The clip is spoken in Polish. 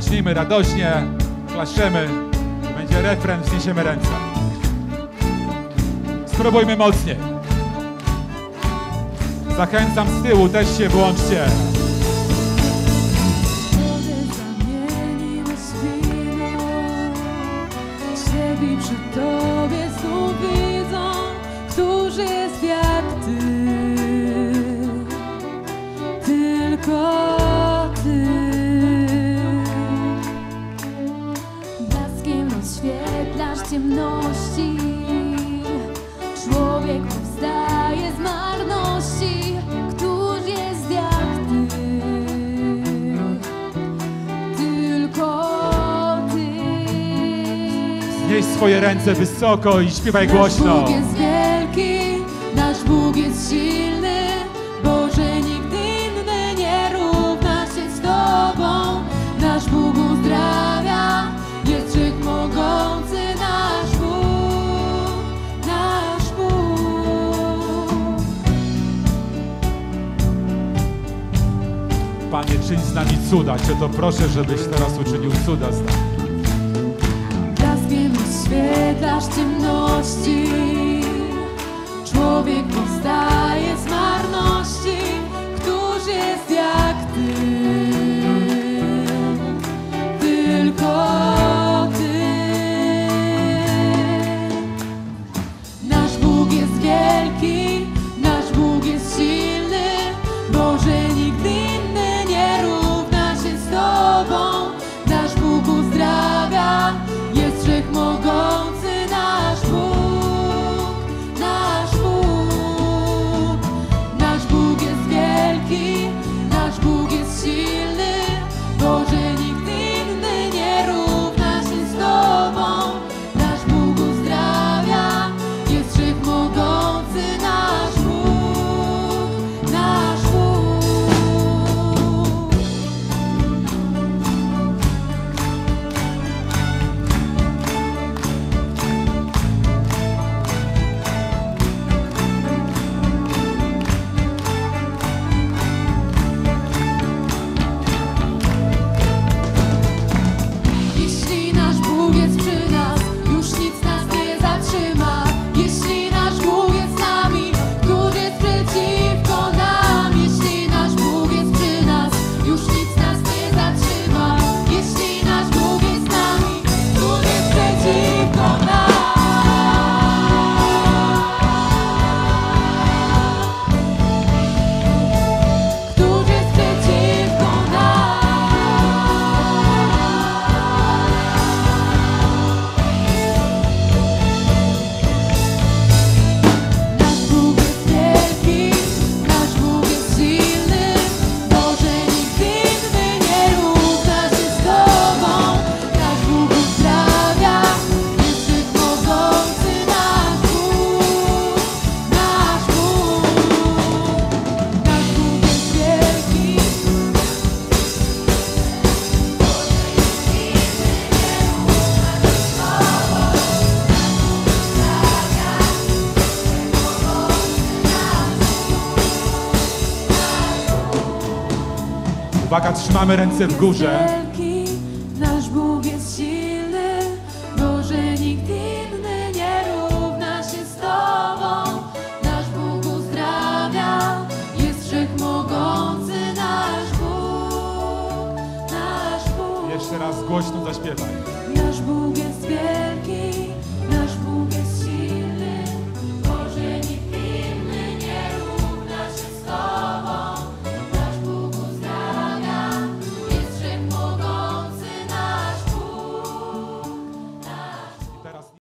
zacznijmy radośnie, klaszczemy. Będzie refren, wzniesiemy ręce. Spróbujmy mocniej. Zachęcam z tyłu, też się włączcie. Wodę rozświetlasz ciemności. Człowiek powstaje z marności, któż jest jak Ty. Tylko Ty. Nieś swoje ręce wysoko i śpiewaj Nasz głośno. Bóg jest wielki, nasz Bóg jest silny, czyń z nami cuda. Cię to proszę, żebyś teraz uczynił cuda z nami. Blaskiem rozświetlasz ciemności, człowiek powstaje Uwaga, trzymamy ręce w górze. Nasz Bóg jest silny, Boże nikt inny nie równa się z Tobą. Nasz Bóg uzdrawia, jest wszechmogący nasz Bóg, nasz Bóg. Jeszcze raz głośno zaśpiewaj. Nasz Bóg jest